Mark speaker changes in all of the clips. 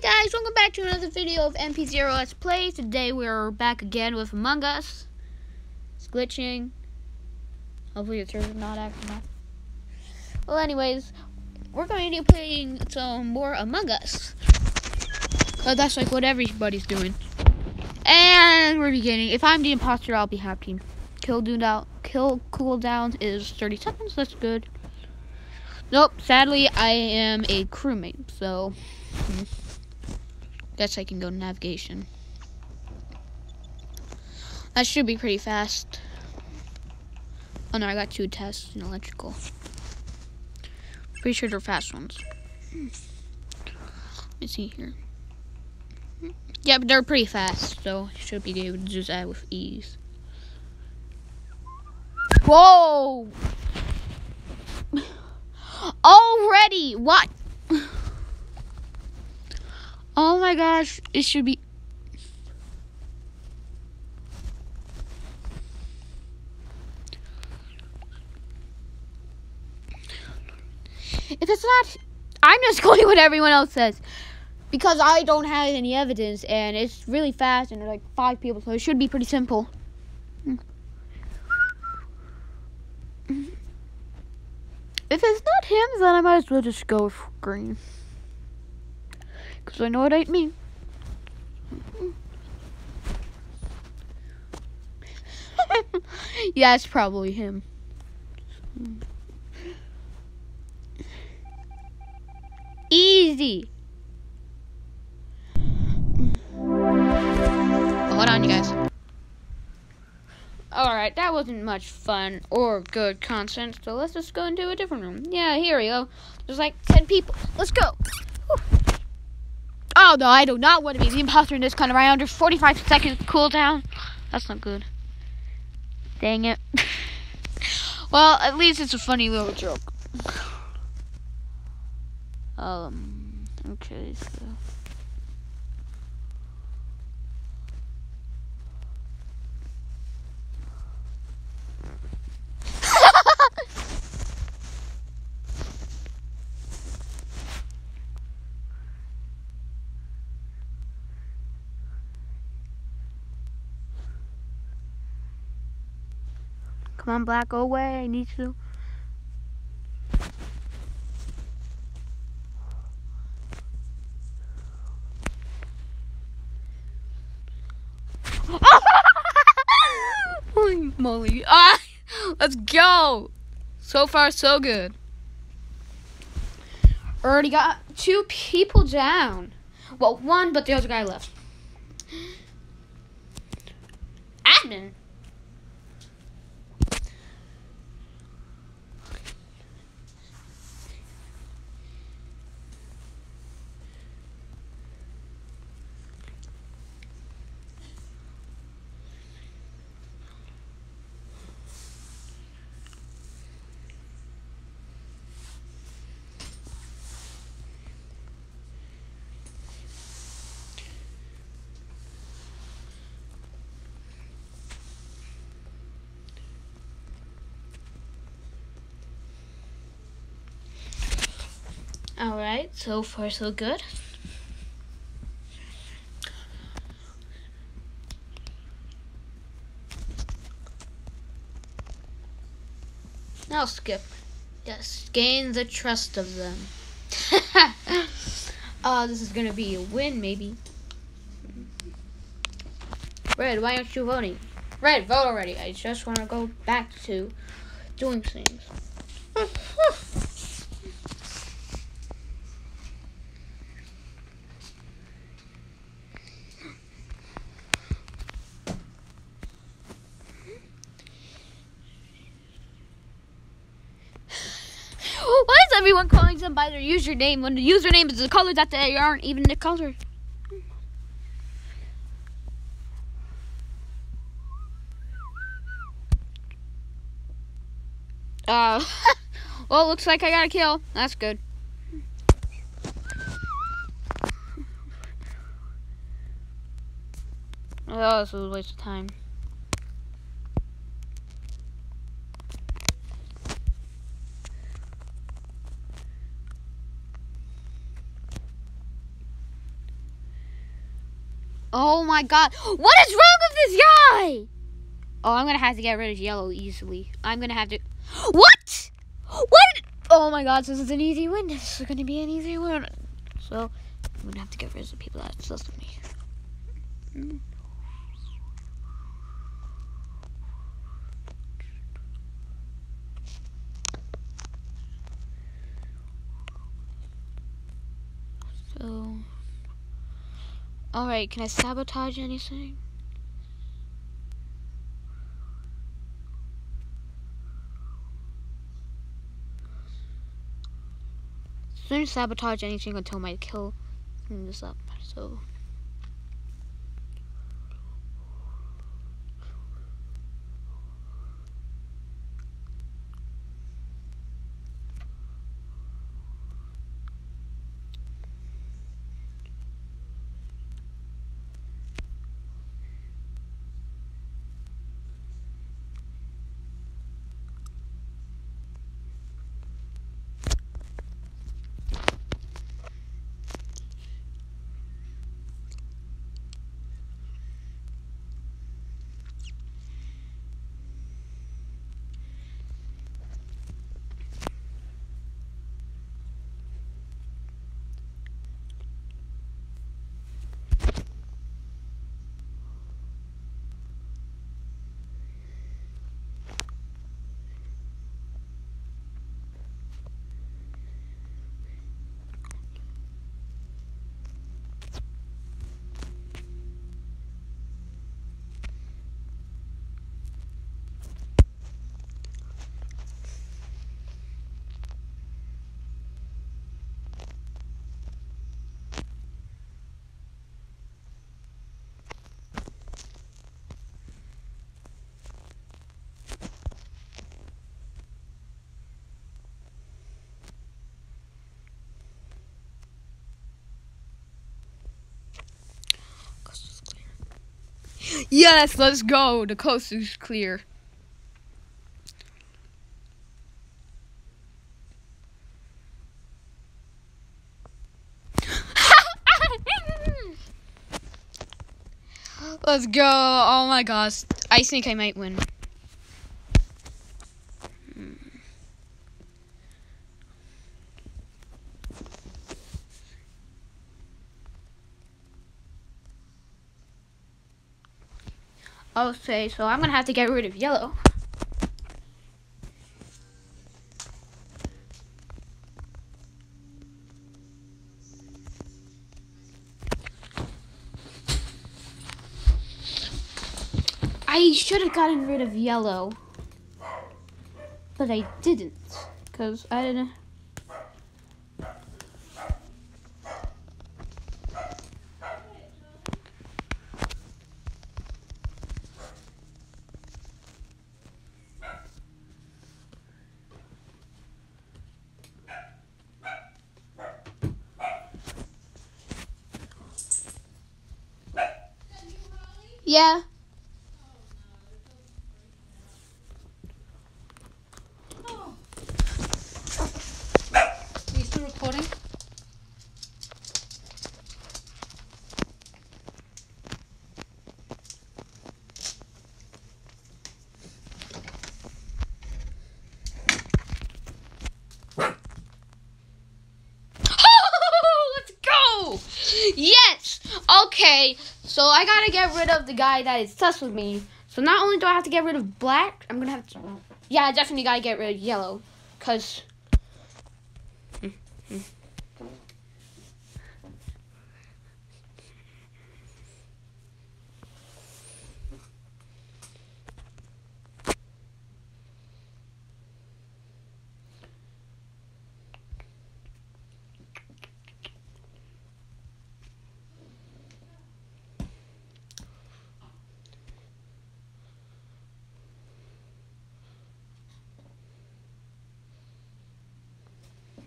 Speaker 1: Hi guys, welcome back to another video of MP0S Play. Today we're back again with Among Us. It's glitching. Hopefully the not acting up. Well anyways, we're going to be playing some more Among Us. Cause that's like what everybody's doing. And we're beginning. If I'm the imposter, I'll be happy. Kill do down kill cooldown is 30 seconds, that's good. Nope, sadly I am a crewmate, so hmm. Guess I can go navigation. That should be pretty fast. Oh no, I got two tests in electrical. Pretty sure they're fast ones. Let me see here. Yeah, but they're pretty fast, so should be able to do that with ease. Whoa! Already! What? Oh my gosh, it should be. If it's not, I'm just going what everyone else says. Because I don't have any evidence and it's really fast and there's like five people, so it should be pretty simple. If it's not him, then I might as well just go green. Because I know it ain't me. yeah, it's probably him. Easy. Hold on, you guys. Alright, that wasn't much fun or good content, so let's just go into a different room. Yeah, here we go. There's like 10 people. Let's go. Whew. Oh, no, I do not want to be the imposter in this kind of round. There's 45 seconds cooldown. That's not good. Dang it. well, at least it's a funny little joke. Um, okay, so... Come on, Black, go away. I need to. Holy moly. Ah, let's go. So far, so good. Already got two people down. Well, one, but the other guy left. Admin. Alright, so far so good. Now skip. Yes, gain the trust of them. uh, this is gonna be a win, maybe. Red, why aren't you voting? Red, vote already. I just want to go back to doing things. Why is everyone calling them by their username when the username is the color that they aren't even the color? Uh, well, looks like I got a kill. That's good. Oh, this was a waste of time. Oh my god. What is wrong with this guy? Oh, I'm gonna have to get rid of yellow easily. I'm gonna have to. What? What? Oh my god, this is an easy win. This is gonna be an easy win. So, I'm gonna have to get rid of the people that with me. Mm. So, alright, can I sabotage anything? Don't sabotage anything until my kill this up. So Yes, let's go. The coast is clear. let's go. Oh my gosh. I think I might win. Hmm. Okay, so I'm gonna have to get rid of yellow. I should have gotten rid of yellow, but I didn't, because I didn't. Yeah.
Speaker 2: Oh. Are you still recording?
Speaker 1: Let's go! Yes! Okay, so I gotta get rid of the guy that is sus with me. So not only do I have to get rid of black, I'm gonna have to. Yeah, I definitely gotta get rid of yellow. Because.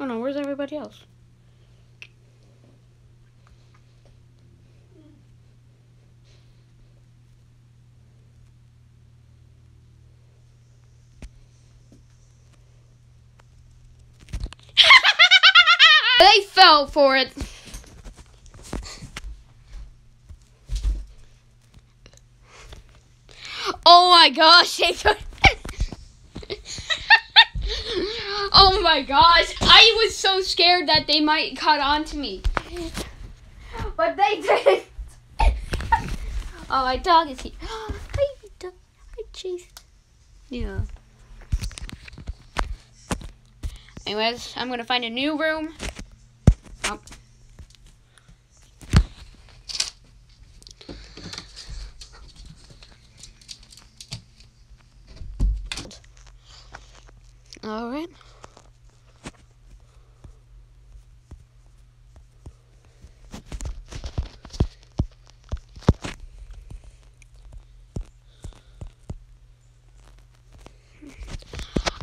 Speaker 1: Oh know. where's everybody else? they fell for it. Oh my gosh, they oh my gosh, I was so scared that they might cut on to me. But they didn't. oh, my dog is here. Hi, dog. Hi, Chase. Yeah. Anyways, I'm gonna find a new room. Oh. All right.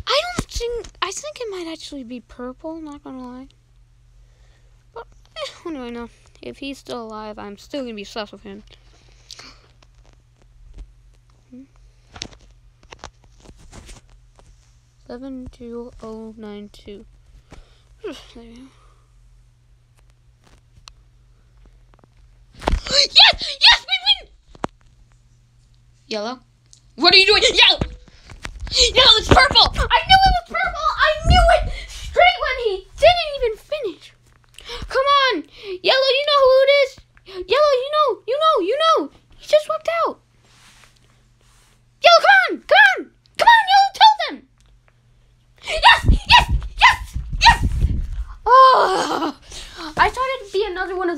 Speaker 1: I don't think I think it might actually be purple. Not gonna lie. But eh, what do I know? If he's still alive, I'm still gonna be sus with him. Seven two oh nine two. There you go. Yes! Yes, we win! Yellow. What are you doing? Yellow! Yellow, it's purple! I knew it was purple! I knew it! Straight when he didn't even finish. Come on! Yellow, you know who it is! Yellow, you know, you know, you know! He just walked out. Yellow, come on! Come on! Come on, Yellow, tell them! Yes! Yes! Yes! Yes! Oh! I thought it'd be another one of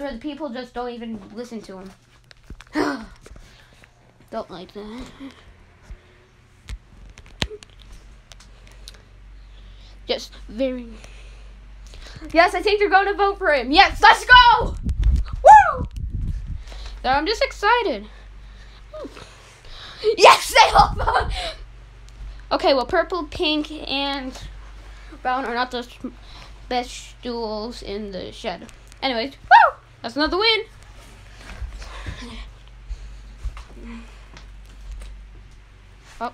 Speaker 1: where the people just don't even listen to him. don't like that. Just very. Yes, I think they're going to vote for him. Yes, let's go! Woo! So I'm just excited. Hmm. Yes, they all vote. Okay, well, purple, pink, and brown are not the best stools in the shed. Anyways, woo! That's another win. Oh.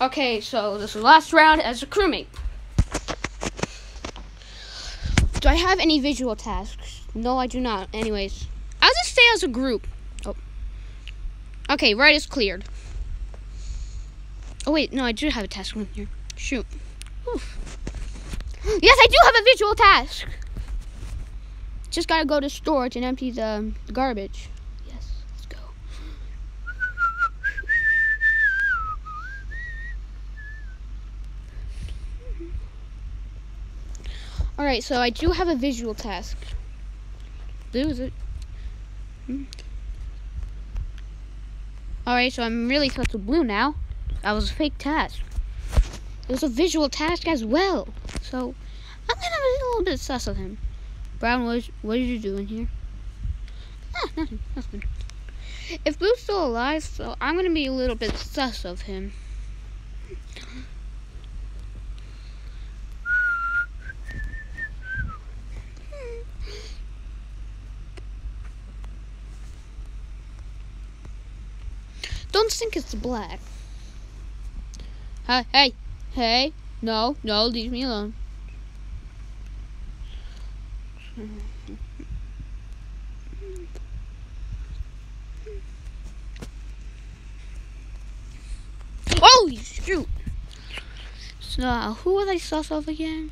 Speaker 1: Okay, so this is the last round as a crewmate. Do I have any visual tasks? No, I do not. Anyways, I'll just stay as a group. Oh. Okay, right is cleared. Oh wait, no, I do have a task here. Shoot. Whew. Yes, I do have a visual task. Just gotta go to storage and empty the, garbage. Yes, let's go. All right, so I do have a visual task. Blue is it? Hmm. All right, so I'm really close to blue now. That was a fake task. It was a visual task as well. So I'm gonna be a little bit sus of him. Brown, what, is, what are you doing here? Ah, nothing. If Blue's still alive, so I'm gonna be a little bit sus of him. Don't think it's black. Hey, hey, hey. No, no, leave me alone. Oh, shoot. So, uh, who was I sus of again?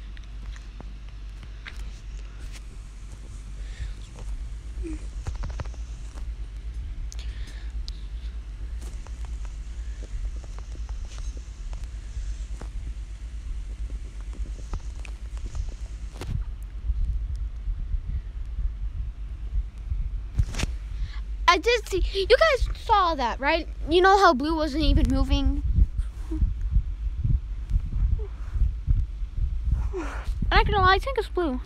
Speaker 1: I did see. You guys saw that, right? You know how blue wasn't even moving. I'm not gonna lie, I think it's blue.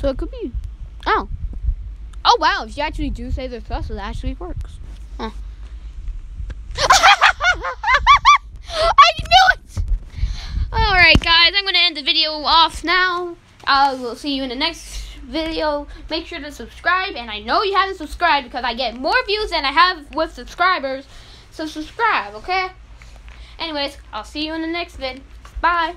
Speaker 1: So it could be. Oh. Oh wow! If you actually do say the thrust, it actually works. Huh. I knew it. All right, guys. I'm gonna end the video off now. I will see you in the next video. Make sure to subscribe, and I know you haven't subscribed because I get more views than I have with subscribers. So subscribe, okay? Anyways, I'll see you in the next vid. Bye.